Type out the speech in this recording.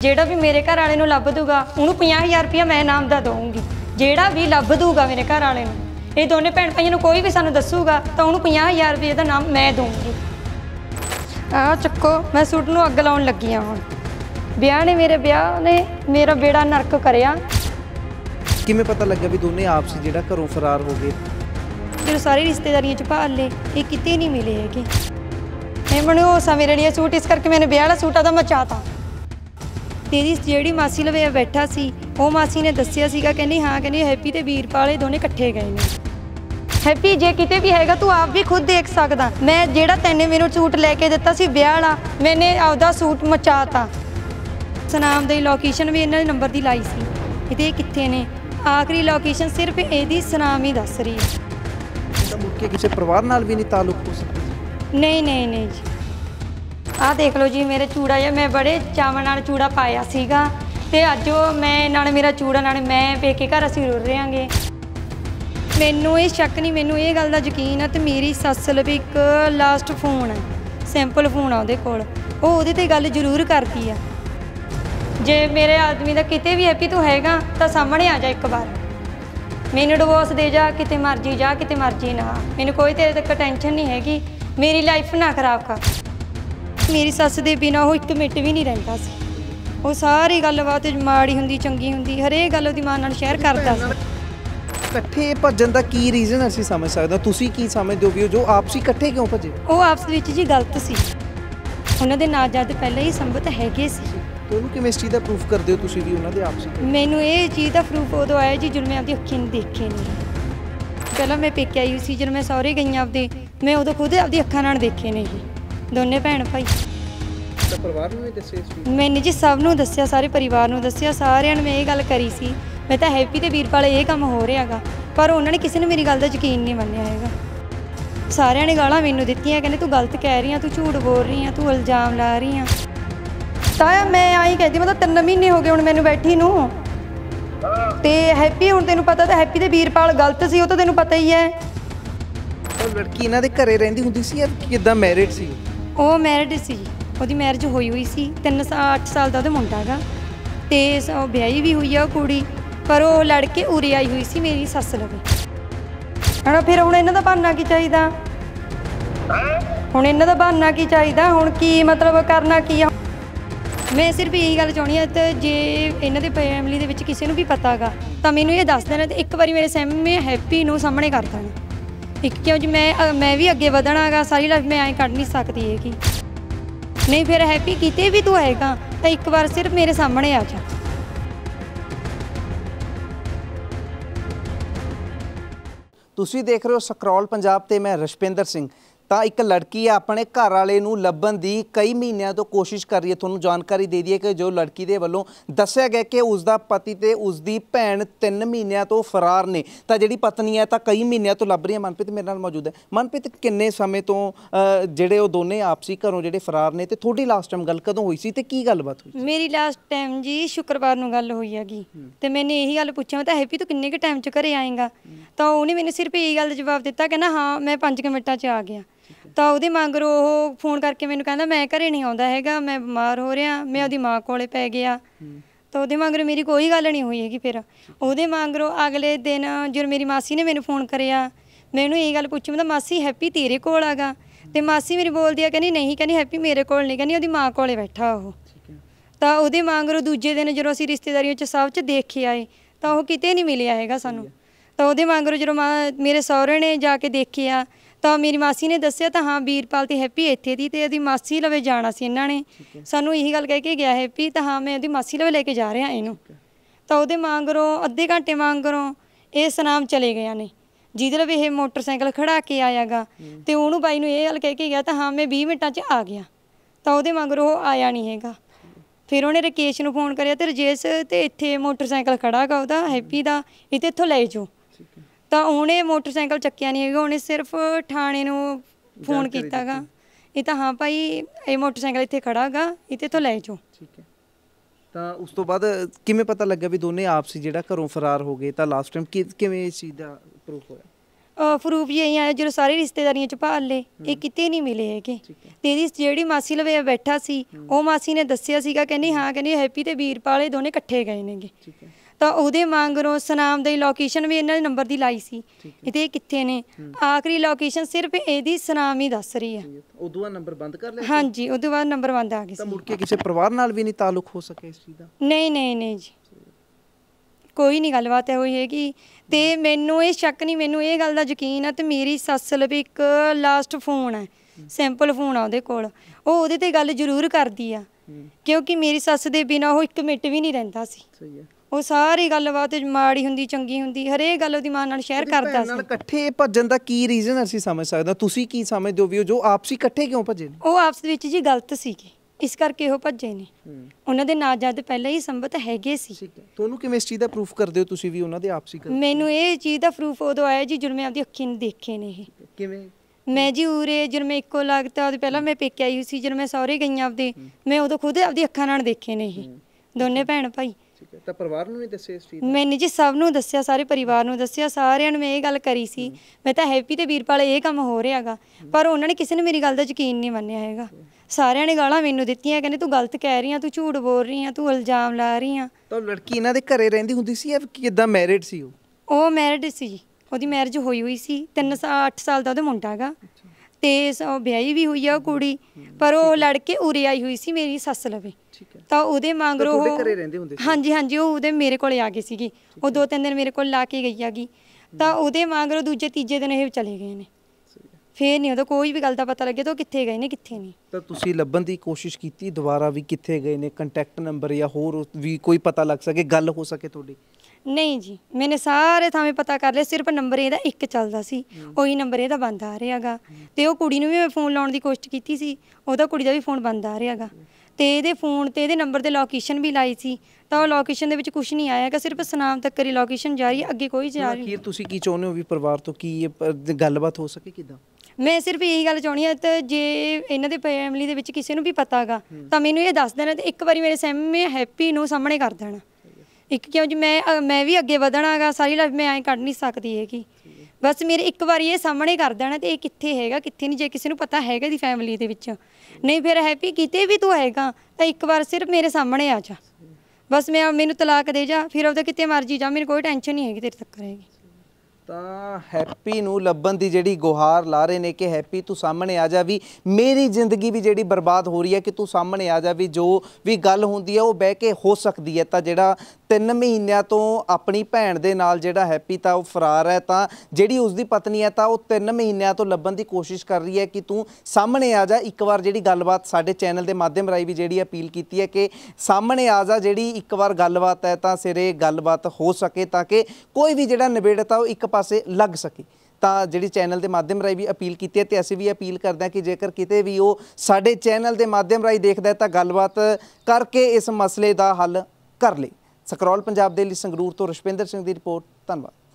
ਜਿਹੜਾ ਵੀ ਮੇਰੇ ਘਰ ਵਾਲੇ ਨੂੰ ਲੱਭ ਦੂਗਾ ਉਹਨੂੰ 50000 ਰੁਪਇਆ ਮੈਂ ਇਨਾਮ ਦਾ ਦਊਂਗੀ। ਜਿਹੜਾ ਵੀ ਲੱਭ ਦੂਗਾ ਮੇਰੇ ਘਰ ਵਾਲੇ ਨੂੰ ਇਹ ਦੋਨੇ ਭੈਣ ਭਾਈਆਂ ਨੂੰ ਕੋਈ ਵੀ ਸਾਨੂੰ ਦੱਸੂਗਾ ਤਾਂ ਉਹਨੂੰ 50000 ਰੁਪਏ ਦਾ ਨਾਮ ਮੈਂ ਦਊਂਗੀ। ਆਹ ਚੱਕੋ ਮੈਂ ਸੂਟ ਨੂੰ ਅੱਗ ਲਾਉਣ ਲੱਗੀ ਆ ਹੁਣ। ਵਿਆਹ ਨੇ ਮੇਰੇ ਵਿਆਹ ਨੇ ਮੇਰਾ ਬੇੜਾ ਨਰਕ ਕਰਿਆ। ਕਿਵੇਂ ਪਤਾ ਲੱਗਾ ਵੀ ਦੋਨੇ ਆਪਸੀ ਜਿਹੜਾ ਘਰੋਂ ਫਰਾਰ ਹੋ ਗਏ? ਜਦੋਂ ਸਾਰੇ ਰਿਸ਼ਤੇਦਾਰੀਆਂ ਚ ਭਾਲ ਲਏ ਇਹ ਕਿਤੇ ਨਹੀਂ ਮਿਲੇ ਹੈਗੇ। ਇਹ ਮੈਨੂੰ ਹੋਸਾ ਮੇਰੇ ਲਈ ਸੂਟ ਇਸ ਕਰਕੇ ਮੈंने ਵਿਆਹ ਵਾਲਾ ਸੂਟ ਆਦਾ ਮਚਾਤਾ ਤੇਰੀ ਜਿਹੜੀ ਮਾਸੀ ਲਵੇ ਬੈਠਾ ਸੀ ਉਹ ਮਾਸੀ ਨੇ ਦੱਸਿਆ ਸੀਗਾ ਕਹਿੰਦੀ ਹਾਂ ਕਹਿੰਦੀ ਹੈਪੀ ਤੇ ਵੀਰਪਾਲ ਇਹ ਦੋਨੇ ਇਕੱਠੇ ਗਏ ਨੇ। ਹੈਪੀ ਜੇ ਕਿਤੇ ਵੀ ਹੈਗਾ ਤੂੰ ਆਪ ਵੀ ਖੁਦ ਦੇਖ ਸਕਦਾ। ਮੈਂ ਜਿਹੜਾ ਤੈਨੇ ਮੈਨੂੰ ਸੂਟ ਲੈ ਕੇ ਦਿੱਤਾ ਸੀ ਵਿਆਹ ਵਾਲਾ ਮੈਨੇ ਆਪਦਾ ਸੂਟ ਮਚਾਤਾ। ਸਨਾਮ ਦੀ ਲੋਕੇਸ਼ਨ ਵੀ ਇਹਨਾਂ ਦੇ ਨੰਬਰ ਦੀ ਲਾਈ ਸੀ। ਇਹਦੇ ਕਿੱਥੇ ਨੇ? ਆਖਰੀ ਲੋਕੇਸ਼ਨ ਸਿਰਫ ਇਹਦੀ ਸਨਾਮ ਹੀ ਦੱਸ ਰਹੀ ਹੈ। ਤਾਂ ਮੁੜ ਕੇ ਕਿਸੇ ਪਰਿਵਾਰ ਨਾਲ ਵੀ ਨਹੀਂ ਤਾਲੁਕ ਹੋ ਸਕਦਾ। ਨਹੀਂ ਨਹੀਂ ਨਹੀਂ ਜੀ। ਆਹ ਦੇਖ ਲਓ ਜੀ, ਮੇਰੇ ਚੂੜਾ ਜਿਹਾ ਮੈਂ ਬੜੇ ਚਾਵਾਂ ਨਾਲ ਚੂੜਾ ਪਾਇਆ ਸੀਗਾ ਤੇ ਅੱਜ ਉਹ ਮੈਂ ਨਾਲ ਮੇਰਾ ਚੂੜਾ ਨਾਲ ਮੈਂ ਪੇਕੇ ਘਰ ਅਸੀਂ ਰੁਰ ਰਿਆਂਗੇ ਮੈਨੂੰ ਇਹ ਸ਼ੱਕ ਨਹੀਂ, ਮੈਨੂੰ ਇਹ ਗੱਲ ਦਾ ਯਕੀਨ ਆ ਤੇ ਮੇਰੀ ਸੱਸ ਲਵੇ ਇੱਕ ਲਾਸਟ ਫੋਨ ਹੈ ਸਿੰਪਲ ਫੋਨ ਆ ਉਹਦੇ ਕੋਲ। ਉਹ ਉਹਦੇ ਤੇ ਗੱਲ ਜ਼ਰੂਰ ਕਰਦੀ ਆ। ਜੇ ਮੇਰੇ ਆਦਮੀ ਦਾ ਕਿਤੇ ਵੀ ਹੈਪੀ ਤੂੰ ਹੈਗਾ, ਤਾਂ ਸਾਹਮਣੇ ਆ ਜਾ ਇੱਕ ਵਾਰ। ਮੈਨੂੰ ਡਿਵੋਰਸ ਦੇ ਜਾ, ਕਿਤੇ ਮਰਜ਼ੀ ਜਾ, ਕਿਤੇ ਮਰਜ਼ੀ ਨਾ ਮੈਨੂੰ ਕੋਈ ਤੇਰੇ ਤੱਕ ਟੈਨਸ਼ਨ ਨਹੀਂ ਹੈਗੀ। ਮੇਰੀ ਲਾਈਫ ਨਾ ਖਰਾਬ ਕਰ। ਮੇਰੀ ਸੱਸ ਦੇ ਬਿਨਾ ਉਹ ਇੱਕ ਮਿੰਟ ਵੀ ਨਹੀਂ ਰਹਿੰਦਾ ਸੀ। ਉਹ ਸਾਰੀ ਗੱਲਬਾਤ ਮਾੜੀ ਹੁੰਦੀ ਚੰਗੀ ਹੁੰਦੀ ਹਰੇਕ ਗੱਲ ਉਹਦੀ ਮਾਂ ਨਾਲ ਸ਼ੇਅਰ ਕਰਦਾ ਸੀ। ਇਕੱਠੇ ਭੱਜਣ ਦਾ ਕੀ ਰੀਜ਼ਨ ਅਸੀਂ ਸਮਝ ਸਕਦੇ ਤੁਸੀਂ ਕੀ ਸਮਝਦੇ ਹੋ ਵੀ ਉਹ ਜੋ ਆਪਸੀ ਇਕੱਠੇ ਕਿਉਂ ਭੱਜੇ? ਉਹ ਆਪਸ ਵਿੱਚ ਜੀ ਗਲਤ ਸੀ। ਉਹਨਾਂ ਦੇ ਨਾਲ ਜਦ ਪਹਿਲਾਂ ਹੀ ਸੰਬੰਧ ਹੈਗੇ ਸੀ। ਤੇ ਉਹਨੂੰ ਕਿਵੇਂ ਇਸ ਚੀਜ਼ ਦਾ ਪ੍ਰੂਫ ਕਰਦੇ ਹੋ ਤੁਸੀਂ ਵੀ ਉਹਨਾਂ ਦੇ ਆਪਸੀ ਮੈਨੂੰ ਇਹ ਚੀਜ਼ ਦਾ ਪ੍ਰੂਫ ਉਦੋਂ ਆਇਆ ਜੀ ਜਦੋਂ ਮੈਂ ਆਪਦੀ ਅੱਖੀਂ ਦੇਖੇ ਨਹੀਂ ਪਹਿਲਾਂ ਮੈਂ ਪੇਕੇ ਆਈ ਸੀ ਜਦੋਂ ਮੈਂ ਸਹੁਰੇ ਗਈ ਆਪਦੇ ਮੈਂ ਉਦੋਂ ਖੁਦ ਆਪਦੀ ਅੱਖਾਂ ਨਾਲ ਦੇਖੇ ਨੇ ਜੀ। ਦੋਨੇ ਭੈਣ ਭਾਈ। ਤਾਂ ਪਰਿਵਾਰ ਨੂੰ ਵੀ ਦੱਸੇ ਇਸ ਚੀਜ਼। ਮੈਨੇ ਜੀ ਸਭ ਨੂੰ ਦੱਸਿਆ ਸਾਰੇ ਪਰਿਵਾਰ ਨੂੰ ਦੱਸਿਆ ਸਾਰਿਆਂ ਨੂੰ ਮੈਂ ਇਹ ਗੱਲ ਕਰੀ ਸੀ। ਮੈਂ ਤਾਂ ਹੈਪੀ ਤੇ ਵੀਰਪਾਲ ਇਹ ਕੰਮ ਹੋ ਰਿਹਾਗਾ ਪਰ ਉਹਨਾਂ ਨੇ ਕਿਸੇ ਨੇ ਮੇਰੀ ਗੱਲ ਦਾ ਯਕੀਨ ਨਹੀਂ ਮੰਨਿਆ ਹੈਗਾ। ਸਾਰਿਆਂ ਨੇ ਗਾਲਾਂ ਮੈਨੂੰ ਦਿੱਤੀਆਂ ਕਹਿੰਦੇ ਤੂੰ ਗਲਤ ਕਹਿ ਰਹੀ ਆ ਤੂੰ ਝੂਠ ਬੋਲ ਰਹੀ ਆ ਤੂੰ ਇਲਜ਼ਾਮ ਲਾ ਰਹੀ ਆ। ਤਾਂ ਮੈਂ ਆਈ ਕਹਿੰਦੀ ਮਤਲਬ ਤਿੰਨ ਮਹੀਨੇ ਹੋ ਗਏ ਹੁਣ ਮੈਨੂੰ ਬੈਠੀ ਨੂੰ। ਤੇ ਹੈਪੀ ਹੁਣ ਤੈਨੂੰ ਪਤਾ ਤਾਂ ਹੈਪੀ ਤੇ ਵੀਰਪਾਲ ਗਲਤ ਸੀ ਉਹ ਤਾਂ ਤੈਨੂੰ ਪਤਾ ਹੀ ਹੈ। ਉਹ ਲੜਕੀ ਇਹਨਾਂ ਦੇ ਘਰੇ ਰਹਿੰਦੀ ਹੁੰਦੀ ਸੀ ਜਾਂ ਕਿਦਾਂ ਮੈਰਿਡ ਸੀ? ਉਹ ਮੈਰਿਡ ਸੀ ਉਹਦੀ ਮੈਰਿਜ ਹੋਈ ਹੋਈ ਸੀ। 3 ਸਾਲ 8 ਸਾਲ ਦਾ ਉਹਦਾ ਮੁੰਡਾ ਗਾ। ਤੇ ਉਹ ਵਿਆਹੀ ਵੀ ਹੋਈ ਆ ਉਹ ਕੁੜੀ। ਪਰ ਉਹ ਲੜ ਕੇ ਉਰੇ ਆਈ ਹੋਈ ਸੀ ਮੇਰੀ ਸੱਸ ਲਵੇ। ਹਣਾ, ਫਿਰ ਹੁਣ ਇਹਨਾਂ ਦਾ ਬਹਾਨਾ ਕੀ ਚਾਹੀਦਾ? ਹੁਣ ਇਹਨਾਂ ਦਾ ਬਹਾਨਾ ਕੀ ਚਾਹੀਦਾ? ਹੁਣ ਕੀ ਮਤਲਬ ਕਰਨਾ ਕੀ ਆ? ਮੈਂ ਸਿਰਫ ਇਹੀ ਗੱਲ ਚਾਹਣੀ ਹੈ ਤੇ ਜੇ ਇਹਨਾਂ ਦੇ ਫੈਮਿਲੀ ਦੇ ਵਿੱਚ ਕਿਸੇ ਨੂੰ ਵੀ ਪਤਾਗਾ ਤਾਂ ਮੈਨੂੰ ਇਹ ਦੱਸ ਦੇਣਾ ਤੇ ਇੱਕ ਵਾਰੀ ਮੇਰੇ ਸਾਹਮਣੇ ਹੈਪੀ ਨੂੰ ਸਾਹਮਣੇ ਕਰ ਦੇਣਾ। ਇੱਕ ਕਿਉਂ ਜੀ ਮੈਂ ਅ, ਮੈਂ ਵੀ ਅੱਗੇ ਵਧਣਾਗਾ ਸਾਰੀ ਲਾਈਫ ਮੈਂ ਐਂ ਕੱਢ ਨਹੀਂ ਸਕਦੀ ਹੈਗੀ। ਨਹੀਂ ਫਿਰ ਹੈਪੀ ਕਿਤੇ ਵੀ ਤੂੰ ਹੈਗਾ ਤਾਂ ਇੱਕ ਵਾਰ ਸਿਰਫ ਮੇਰੇ ਸਾਹਮਣੇ ਆ ਜਾ। ਤੁਸੀਂ ਦੇਖ ਰਹੇ ਹੋ ਸਕਰੋਲ ਪੰਜਾਬ ਤੇ ਮੈਂ ਰਸ਼ਪਿੰਦਰ ਸਿੰਘ। ਤਾਂ ਇੱਕ ਲੜਕੀ ਆਪਣੇ ਘਰ ਵਾਲੇ ਨੂੰ ਲੱਭਣ ਦੀ ਕਈ ਮਹੀਨਿਆਂ ਤੋਂ ਕੋਸ਼ਿਸ਼ ਕਰ ਰਹੀ ਹੈ। ਤੁਹਾਨੂੰ ਜਾਣਕਾਰੀ ਦੇ ਦਈਏ ਕਿ ਜੋ ਲੜਕੀ ਦੇ ਵੱਲੋਂ ਦੱਸਿਆ ਗਿਆ ਕਿ ਉਸ ਦਾ ਪਤੀ ਤੇ ਉਸ ਦੀ ਭੈਣ 3 ਮਹੀਨਿਆਂ ਤੋਂ ਫਰਾਰ ਨੇ। ਤਾਂ ਜਿਹੜੀ ਪਤਨੀ ਹੈ ਤਾਂ ਕਈ ਮਹੀਨਿਆਂ ਤੋਂ ਲੱਭ ਰਹੀ ਹੈ। ਮਨਪ੍ਰੀਤ ਮੇਰੇ ਨਾਲ ਮੌਜੂਦ ਹੈ। ਮਨਪ੍ਰੀਤ ਕਿੰਨੇ ਸਮੇਂ ਤੋਂ ਅ, ਜਿਹੜੇ ਉਹ ਦੋਨੇ ਆਪਸੀ ਘਰੋਂ ਜਿਹੜੇ ਫਰਾਰ ਨੇ ਤੇ ਤੁਹਾਡੀ ਲਾਸਟ ਟਾਈਮ ਗੱਲ ਕਦੋਂ ਹੋਈ ਸੀ ਤੇ ਕੀ ਗੱਲਬਾਤ ਹੋਈ ਮੇਰੀ ਲਾਸਟ ਟਾਈਮ ਜੀ ਸ਼ੁੱਕਰਵਾਰ ਨੂੰ ਗੱਲ ਹੋਈ ਹੈਗੀ। ਤੇ ਮੈਨੇ ਇਹੀ ਗੱਲ ਪੁੱਛਿਆ ਮੈਂ ਤਾਂ ਹੈਪੀ ਤੂੰ ਕਿੰਨੇ ਕੁ ਟਾਈਮ 'ਚ ਘਰੇ ਆਏਗਾ? ਤਾਂ ਉਹਨੇ ਮੈਨੂੰ ਸਿਰਫ ਇਹ ਗੱਲ ਦਾ ਜਵਾਬ ਦਿੱਤਾ ਕਹਿੰਦਾ ਹਾਂ ਮੈਂ 5 ਮਿੰਟਾਂ 'ਚ ਆ ਗਿਆ। ਤਾਂ ਉਹਦੇ ਮਗਰੋਂ ਉਹ ਫੋਨ ਕਰਕੇ ਮੈਨੂੰ ਕਹਿੰਦਾ ਮੈਂ ਘਰੇ ਨਹੀਂ ਆਉਂਦਾ ਹੈਗਾ ਮੈਂ ਬਿਮਾਰ ਹੋ ਰਿਹਾ ਮੈਂ ਉਹਦੀ ਮਾਂ ਕੋਲੇ ਪੈ ਗਿਆ। ਤਾਂ ਉਹਦੇ ਮਗਰੋਂ ਮੇਰੀ ਕੋਈ ਗੱਲ ਨਹੀਂ ਹੋਈ ਹੈਗੀ ਫਿਰ। ਉਹਦੇ ਮਗਰੋਂ ਅਗਲੇ ਦਿਨ ਜਦੋਂ ਮੇਰੀ ਮਾਸੀ ਨੇ ਮੈਨੂੰ ਫੋਨ ਕਰਿਆ ਮੈਨੂੰ ਇਹ ਗੱਲ ਪੁੱਛੀ ਮੈਂ ਤਾਂ ਮਾਸੀ ਹੈਪੀ ਤੇਰੇ ਕੋਲ ਆਗਾ? ਤੇ ਮਾਸੀ ਮੇਰੀ ਬੋਲਦੀ ਆ ਕਹਿੰਦੀ ਨਹੀਂ ਕਹਿੰਦੀ ਹੈਪੀ ਮੇਰੇ ਕੋਲ ਨਹੀਂ। ਕਹਿੰਦੀ ਉਹਦੀ ਮਾਂ ਕੋਲੇ ਬੈਠਾ ਉਹ। ਤਾਂ ਉਹਦੇ ਮਗਰੋਂ ਦੂਜੇ ਦਿਨ ਜਦੋਂ ਅਸੀਂ ਰਿਸ਼ਤੇਦਾਰੀਆਂ 'ਚ ਸਭ 'ਚ ਦੇਖ ਕੇ ਆਏ ਤਾਂ ਉਹ ਕਿਤੇ ਨਹੀਂ ਮਿਲਿਆ ਹੈਗਾ ਸਾਨੂੰ। ਤਾਂ ਉਹਦੇ ਮਗਰੋਂ ਜਦੋਂ ਮਾਂ ਮੇਰੇ ਸਹੁਰੇ ਨੇ ਜਾ ਕੇ ਦੇਖਿਆ ਤਾਂ ਮੇਰੀ ਮਾਸੀ ਨੇ ਦੱਸਿਆ ਤਾਂ ਹਾਂ ਵੀਰਪਾਲ ਤੇ ਹੈਪੀ ਇੱਥੇ ਦੀ ਤੇ ਉਹਦੀ ਮਾਸੀ ਲਵੇ ਜਾਣਾ ਸੀ ਇਹਨਾਂ ਨੇ। ਸਾਨੂੰ ਇਹੀ ਗੱਲ ਕਹਿ ਕੇ ਗਿਆ ਹੈਪੀ ਤਾਂ ਹਾਂ ਮੈਂ ਉਹਦੀ ਮਾਸੀ ਲਵੇ ਲੈ ਕੇ ਜਾ ਰਿਹਾ ਇਹਨੂੰ। ਤਾਂ ਉਹਦੇ ਮਗਰੋਂ ਅੱਧੇ ਘੰਟੇ ਮਗਰੋਂ ਇਹ ਸਨਾਮ ਚਲੇ ਗਏ ਨੇ ਜਿਹਦੇ ਲਈ ਇਹ ਮੋਟਰਸਾਈਕਲ ਖੜਾ ਕੇ ਆਇਆਗਾ ਤੇ ਉਹਨੂੰ ਬਾਈ ਨੂੰ ਇਹ ਗੱਲ ਕਹਿ ਕੇ ਗਿਆ ਤਾਂ ਹਾਂ ਮੈਂ 20 ਮਿੰਟਾਂ 'ਚ ਆ ਗਿਆ। ਤਾਂ ਉਹਦੇ ਮਗਰੋਂ ਉਹ ਆਇਆ ਨਹੀਂ ਹੈਗਾ। ਫਿਰ ਉਹਨੇ ਰਕੇਸ਼ ਨੂੰ ਫੋਨ ਕਰਿਆ ਤੇ ਰਜੇਸ਼ ਤੇ ਇੱਥੇ ਮੋਟਰਸਾਈਕਲ ਖੜਾ ਗਾ ਉਹਦਾ ਹੈਪੀ ਦਾ ਇਹ ਤੇ ਇੱਥੋਂ ਲੈ ਜਾਓ। ਤਾਂ ਉਹਨੇ ਮੋਟਰਸਾਈਕਲ ਚੱਕਿਆ ਨਹੀਂ ਹੈਗਾ ਉਹਨੇ ਸਿਰਫ ਥਾਣੇ ਨੂੰ ਫੋਨ ਕੀਤਾਗਾ ਇਹ ਤਾਂ ਹਾਂ ਭਾਈ ਇਹ ਮੋਟਰਸਾਈਕਲ ਇੱਥੇ ਖੜਾ ਗਾ ਇਹ ਤੇ ਇੱਥੋਂ ਲੈ ਜਾਓ। ਠੀਕ ਹੈ। ਤਾਂ ਉਸ ਤੋਂ ਬਾਅਦ ਕਿਵੇਂ ਪਤਾ ਲੱਗਾ ਵੀ ਦੋਨੇ ਆਪਸੀ ਜਿਹੜਾ ਘਰੋਂ ਫਰਾਰ ਹੋ ਗਏ? ਤਾਂ ਲਾਸਟ ਟਾਈਮ ਕਿਵੇਂ ਇਸ ਚੀਜ਼ ਦਾ ਪ੍ਰੂਫ ਹੋਇਆ? ਫਰੂਪ ਜੀ ਆਇਆ ਜਦੋਂ ਸਾਰੇ ਰਿਸ਼ਤੇਦਾਰੀਆਂ ਚ ਭਾਲ ਲਏ ਇਹ ਕਿਤੇ ਨਹੀਂ ਮਿਲੇ ਹੈਗੇ। ਤੇ ਇਹਦੀ ਜਿਹੜੀ ਮਾਸੀ ਲਵੇ ਬੈਠਾ ਸੀ ਉਹ ਮਾਸੀ ਨੇ ਦੱਸਿਆ ਸੀਗਾ ਕਹਿੰਦੀ ਹਾਂ ਕਹਿੰਦੀ ਹੈਪੀ ਤੇ ਵੀਰਪਾਲ ਇਹ ਦੋਨੇ ਇਕੱਠੇ ਗਏ ਨੇਗੇ। ਠੀਕ ਹੈ। ਤਾਂ ਉਹਦੇ ਮੰਗਰੋਂ ਸਨਾਮ ਦੀ ਲੋਕੇਸ਼ਨ ਵੀ ਇਹਨਾਂ ਦੇ ਨੰਬਰ ਦੀ ਲਾਈ ਸੀ। ਇਹਦੇ ਇਹ ਕਿੱਥੇ ਨੇ? ਆਖਰੀ ਲੋਕੇਸ਼ਨ ਸਿਰਫ ਇਹਦੀ ਸਨਾਮ ਹੀ ਦੱਸ ਰਹੀ ਆ ਉਦੋਂ ਬਾਅਦ ਨੰਬਰ ਬੰਦ ਕਰ ਲਿਆ ਹਾਂਜੀ ਉਹਦੇ ਬਾਅਦ ਨੰਬਰ ਬੰਦ ਆ ਗਿਆ ਤਾਂ ਸੀ। ਮੁੜ ਕੇ ਕਿਸੇ ਪਰਿਵਾਰ ਨਾਲ ਵੀ ਨਹੀਂ ਤਾਲੁਕ ਹੋ ਸਕਿਆ ਇਸ ਚੀਜ਼ ਦਾ? ਨਹੀਂ ਨਹੀਂ ਨਹੀਂ ਜੀ। ਕੋਈ ਨਹੀਂ ਗੱਲਬਾਤ ਹੋਈ ਹੈਗੀ। ਤੇ ਮੈਨੂੰ ਇਹ ਸ਼ੱਕ ਨਹੀਂ ਮੈਨੂੰ ਇਹ ਗੱਲ ਦਾ ਯਕੀਨ ਆ ਤੇ ਮੇਰੀ ਸੱਸ ਲਵੇ ਇੱਕ ਲਾਸਟ ਫੋਨ ਹੈ। ਸਿੰਪਲ ਫੋਨ ਆ ਉਹਦੇ ਕੋਲ। ਉਹ ਉਹਦੇ ਤੇ ਗੱਲ ਜ਼ਰੂਰ ਕਰਦੀ ਆ। ਕਿਉਂਕਿ ਮੇਰੀ ਸੱਸ ਦੇ ਬਿਨਾ ਉਹ ਇੱਕ ਮਿੰਟ ਵੀ ਨਹੀਂ ਰਹਿੰਦਾ ਸੀ। ਸਹੀ ਹੈ। ਉਹ ਸਾਰੀ ਗੱਲਬਾਤ ਮਾੜੀ ਹੁੰਦੀ ਚੰਗੀ ਹੁੰਦੀ ਹਰੇਕ ਗੱਲ ਉਹਦੀ ਮਾਂ ਨਾਲ ਸ਼ੇਅਰ ਕਰਦਾ ਭੈਣ ਨਾਲ ਸੀ। ਇਕੱਠੇ ਭੱਜਣ ਦਾ ਕੀ ਰੀਜ਼ਨ ਅਸੀਂ ਸਮਝ ਸਕਦੇ ਤੁਸੀਂ ਕੀ ਸਮਝਦੇ ਹੋ ਵੀ ਉਹ ਜੋ ਆਪਸੀ ਇਕੱਠੇ ਕਿਉਂ ਭੱਜੇ ਨੇ? ਉਹ ਆਪਸ ਵਿੱਚ ਜੀ ਗਲਤ ਸੀਗੇ। ਇਸ ਕਰਕੇ ਉਹ ਭੱਜੇ ਨੇ। ਉਹਨਾਂ ਦੇ ਨਾਂ ਜਦ ਪਹਿਲਾਂ ਹੀ ਸੰਬਤ ਹੈਗੇ ਸੀ। ਤੁਹਾਨੂੰ ਕਿਵੇਂ ਇਸ ਚੀਜ਼ ਦਾ ਪ੍ਰੂਫ ਕਰਦੇ ਹੋ ਤੁਸੀਂ ਵੀ ਉਹਨਾਂ ਦੇ ਆਪਸੀ ਗੱਲ ਮੈਨੂੰ ਇਹ ਚੀਜ਼ ਦਾ ਪ੍ਰੂਫ ਉਦੋਂ ਆਇਆ ਜੀ ਜਦੋਂ ਮੈਂ ਆਪਦੀ ਅੱਖੀਂ ਦੇਖੇ ਨੇ ਇਹ। ਕਿਵੇਂ? ਮੈਂ ਜੀ ਉਰੇ ਜਦੋਂ ਮੈਂ ਇੱਕੋ ਲੱਗਤਾ ਉਹਦੇ ਪਹਿਲਾਂ ਮੈਂ ਪੇਕੇ ਆਈ ਸੀ ਜਦੋਂ ਮੈਂ ਸਹੁਰੇ ਗਈ ਆਪਦੇ ਮੈਂ ਉਦੋਂ ਖੁਦ ਆਪਦੀ ਅੱਖਾਂ ਨਾਲ ਦੇਖੇ ਨੇ ਇਹ। ਦੋਨੇ ਭੈਣ ਭਾਈ। ਠੀਕ ਹੈ। ਤਾਂ ਪਰਿਵਾਰ ਨੂੰ ਨਹੀਂ ਦੱਸਿਆ ਇਸ ਚੀਜ਼ ਮੈਨੇ ਜੀ ਸਭ ਨੂੰ ਦੱਸਿਆ ਸਾਰੇ ਪਰਿਵਾਰ ਨੂੰ ਦੱਸਿਆ ਸਾਰਿਆਂ ਨੂੰ ਮੈਂ ਇਹ ਗੱਲ ਕਰੀ ਸੀ। ਮੈਂ ਤਾਂ ਹੈਪੀ ਤੇ ਵੀਰਪਾਲ ਇਹ ਕੰਮ ਹੋ ਰਿਹਾਗਾ ਪਰ ਉਹਨਾਂ ਨੇ ਕਿਸੇ ਨੇ ਮੇਰੀ ਗੱਲ ਦਾ ਯਕੀਨ ਨਹੀਂ ਮੰਨਿਆ ਹੈਗਾ। ਸਾਰਿਆਂ ਨੇ ਗਾਲਾਂ ਮੈਨੂੰ ਦਿੱਤੀਆਂ ਕਹਿੰਦੇ ਤੂੰ ਗਲਤ ਕਹਿ ਰਹੀ ਆ ਤੂੰ ਝੂਠ ਬੋਲ ਰਹੀ ਆ ਤੂੰ ਇਲਜ਼ਾਮ ਲਾ ਰਹੀ ਆ। ਤਾਂ ਲੜਕੀ ਇਹਨਾਂ ਦੇ ਘਰੇ ਰਹਿੰਦੀ ਹੁੰਦੀ ਸੀ ਜਾਂ ਕਿਦਾਂ ਮੈਰਿਡ ਸੀ ਉਹ? ਉਹ ਮੈਰਿਡ ਸੀ ਜੀ। ਉਹਦੀ ਮੈਰਿਜ ਹੋਈ ਹੋਈ ਸੀ 3 ਸਾਲ 8 ਸਾਲ ਦਾ ਉਹਦਾ ਮੁੰਡਾ ਹੈਗਾ ਤੇ ਸ- ਵਿਆਹੀ ਵੀ ਹੋਈ ਆ ਉਹ ਕੁੜੀ ਪਰ ਉਹ ਲੜ ਕੇ ਉਰੇ ਆਈ ਹੋਈ ਸੀ ਮੇਰੀ ਸੱਸ ਲਵੇ। ਤਾਂ ਉਹਦੇ ਮਗਰੋਂ ਉਹ? ਹਾਂਜੀ ਹਾਂਜੀ ਉਹ ਉਹਦੇ ਮੇਰੇ ਕੋਲੇ ਆ ਗਈ ਸੀਗੀ। ਉਹ ਦੋ ਤਿੰਨ ਦਿਨ ਮੇਰੇ ਕੋਲ ਲਾ ਕੇ ਗਈ ਆਗੀ ਤਾਂ ਉਹਦੇ ਮਗਰੋਂ ਦੂਜੇ ਤੀਜੇ ਦਿਨ ਇਹ ਚਲੇ ਗਏ ਨੇ। ਫੇਰ ਨਹੀਂ ਉਹਦਾ ਕੋਈ ਵੀ ਗੱਲ ਦਾ ਪਤਾ ਲੱਗਿਆ ਤਾਂ ਉਹ ਕਿੱਥੇ ਗਏ ਨੇ ਕਿੱਥੇ ਨਹੀਂ। ਤਾਂ ਤੁਸੀਂ ਲੱਭਣ ਦੀ ਕੋਸ਼ਿਸ਼ ਕੀਤੀ ਦੁਬਾਰਾ ਵੀ ਕਿੱਥੇ ਗਏ ਨੇ ਕੰਟੈਕਟ ਨੰਬਰ ਜਾਂ ਹੋਰ ਵੀ ਕੋਈ ਪਤਾ ਲੱਗ ਸਕੇ ਗੱਲ ਹੋ ਸਕੇ ਤੁਹਾਡੀ? ਨਹੀਂ ਜੀ ਮੈਨੇ ਸਾਰੇ ਥਾਵੇਂ ਪਤਾ ਕਰ ਲਿਆ ਸਿਰਫ ਨੰਬਰ ਇਹਦਾ ਇੱਕ ਚੱਲਦਾ ਸੀ ਉਹੀ ਨੰਬਰ ਇਹਦਾ ਬੰਦ ਆ ਰਿਹਾਗਾ ਤੇ ਉਹ ਕੁੜੀ ਨੂੰ ਵੀ ਮੈਂ ਫੋਨ ਲਾਉਣ ਦੀ ਕੋਸ਼ਿਸ਼ ਕੀਤੀ ਸੀ ਉਹਦਾ ਕੁੜੀ ਦਾ ਵੀ ਫੋਨ ਬੰਦ ਆ ਰਿਹਾਗਾ ਤੇ ਇਹਦੇ ਫੋਨ ਤੇ ਇਹਦੇ ਨੰਬਰ ਤੇ ਲੋਕੇਸ਼ਨ ਵੀ ਲਾਈ ਸੀ ਤਾਂ ਉਹ ਲੋਕੇਸ਼ਨ ਦੇ ਵਿੱਚ ਕੁਝ ਨਹੀਂ ਆਇਆਗਾ ਸਿਰਫ ਸਨਾਮ ਤੱਕ ਹੀ ਲੋਕੇਸ਼ਨ ਜਾਰੀ ਹੈ ਅੱਗੇ ਕੋਈ ਜਾ ਰਹੀ ਅਖੀਰ ਤੁਸੀਂ ਕੀ ਚਾਹੁੰਦੇ ਹੋ ਵੀ ਪਰਿਵਾਰ ਤੋਂ ਕੀ ਗੱਲਬਾਤ ਹੋ ਸਕੇ ਕਿਦਾਂ? ਮੈਂ ਸਿਰਫ ਇਹੀ ਗੱਲ ਚਾਹਣੀ ਹੈ ਤੇ ਜੇ ਇਹਨਾਂ ਦੇ ਫੈਮਿਲੀ ਦੇ ਵਿੱਚ ਕਿਸੇ ਨੂੰ ਵੀ ਪਤਾਗਾ ਤਾਂ ਮੈਨੂੰ ਇਹ ਦੱਸ ਦੇਣਾ ਤੇ ਇੱਕ ਵਾਰੀ ਮੇਰੇ ਸਾਹਮਣੇ ਹੈਪੀ ਨੂੰ ਸਾਹਮਣੇ ਕਰ ਦੇਣਾ। ਇੱਕ ਕਿਉਂ ਜੀ ਮੈਂ ਅ, ਮੈਂ ਵੀ ਅੱਗੇ ਵਧਣਾਗਾ ਸਾਰੀ ਲਾਈਫ ਮੈਂ ਐਂ ਕੱਢ ਨਹੀਂ ਸਕਦੀ ਹੈਗੀ। ਬਸ ਮੇਰੇ ਇੱਕ ਵਾਰੀ ਇਹ ਸਾਹਮਣੇ ਕਰ ਦੇਣਾ ਤੇ ਇਹ ਕਿੱਥੇ ਹੈਗਾ ਕਿੱਥੇ ਨਹੀਂ ਜੇ ਕਿਸੇ ਨੂੰ ਪਤਾ ਹੈਗਾ ਦੀ ਫੈਮਿਲੀ ਦੇ ਵਿੱਚ। ਨਹੀਂ ਫਿਰ ਹੈਪੀ ਕਿਤੇ ਵੀ ਤੂੰ ਹੈਗਾ ਤਾਂ ਇੱਕ ਵਾਰ ਸਿਰਫ ਮੇਰੇ ਸਾਹਮਣੇ ਆ ਜਾ। ਬਸ ਮੈਂ ਮੈਨੂੰ ਤਲਾਕ ਦੇ ਜਾ ਫਿਰ ਉਹਦਾ ਕਿਤੇ ਮਰਜ਼ੀ ਜਾ ਮੈਨੂੰ ਕੋਈ ਟੈਨਸ਼ਨ ਨਹੀਂ ਹੈਗੀ ਤੇਰੇ ਤੱਕ ਹੈਗੀ ਤਾਂ ਹੈਪੀ ਨੂੰ ਲੱਭਣ ਦੀ ਜਿਹੜੀ ਗੁਹਾਰ ਲਾ ਰਹੇ ਨੇ ਕਿ ਹੈਪੀ ਤੂੰ ਸਾਹਮਣੇ ਆ ਜਾ ਵੀ, ਮੇਰੀ ਜ਼ਿੰਦਗੀ ਵੀ ਜਿਹੜੀ ਬਰਬਾਦ ਹੋ ਰਹੀ ਹੈ ਕਿ ਤੂੰ ਸਾਹਮਣੇ ਆ ਜਾ ਵੀ, ਜੋ ਵੀ ਗੱਲ ਹੁੰਦੀ ਹੈ ਉਹ ਬਹਿ ਕੇ ਹੋ ਸਕਦੀ ਹੈ। ਤਾਂ ਜਿਹੜਾ 3 ਮਹੀਨਿਆਂ ਤੋਂ ਆਪਣੀ ਭੈਣ ਦੇ ਨਾਲ ਜਿਹੜਾ ਹੈਪੀ ਤਾਂ ਉਹ ਫਰਾਰ ਹੈ, ਤਾਂ ਜਿਹੜੀ ਉਸ ਦੀ ਪਤਨੀ ਹੈ ਤਾਂ ਉਹ 3 ਮਹੀਨਿਆਂ ਤੋਂ ਲੱਭਣ ਦੀ ਕੋਸ਼ਿਸ਼ ਕਰ ਰਹੀ ਹੈ ਕਿ ਤੂੰ ਸਾਹਮਣੇ ਆ ਜਾ। ਇੱਕ ਵਾਰ ਜਿਹੜੀ ਗੱਲਬਾਤ ਸਾਡੇ ਚੈਨਲ ਦੇ ਮਾਧਿਅਮ ਰਾਹੀਂ ਵੀ ਜਿਹੜੀ ਅਪੀਲ ਕੀਤੀ ਹੈ ਕਿ ਸਾਹਮਣੇ ਆ ਜਾ, ਜਿਹੜੀ ਇੱਕ ਵਾਰ ਗੱਲਬਾਤ ਹੈ ਤਾਂ ਸਿਰੇ ਗੱਲਬਾਤ ਹੋ ਸਕੇ, ਤਾਂ ਕਿ ਕੋਈ ਵੀ ਜਿਹੜਾ ਨਿਬੇੜਤਾ ਉਹ ਇੱਕ ਪਾਸੇ ਲੱਗ ਸਕੇ। ਤਾਂ ਜਿਹੜੀ ਚੈਨਲ ਦੇ ਮਾਧਿਅਮ ਰਾਹੀਂ ਵੀ ਅਪੀਲ ਕੀਤੀ ਹੈ ਤੇ ਅਸੀਂ ਵੀ ਅਪੀਲ ਕਰਦੇ ਹਾਂ ਕਿ ਜੇਕਰ ਕਿਤੇ ਵੀ ਉਹ ਸਾਡੇ ਚੈਨਲ ਦੇ ਮਾਧਿਅਮ ਰਾਹੀਂ ਦੇਖਦਾ ਹੈ ਤਾਂ ਗੱਲਬਾਤ ਕਰਕੇ ਇਸ ਮਸਲੇ ਦਾ ਹੱਲ ਕਰ ਲੇ। ਸਕਰੋਲ ਪੰਜਾਬ ਦੇ ਲਈ ਸੰਗਰੂਰ ਤੋਂ ਰਸ਼ਪਿੰਦਰ ਸਿੰਘ ਦੀ ਰਿਪੋਰਟ। ਧੰਨਵਾਦ।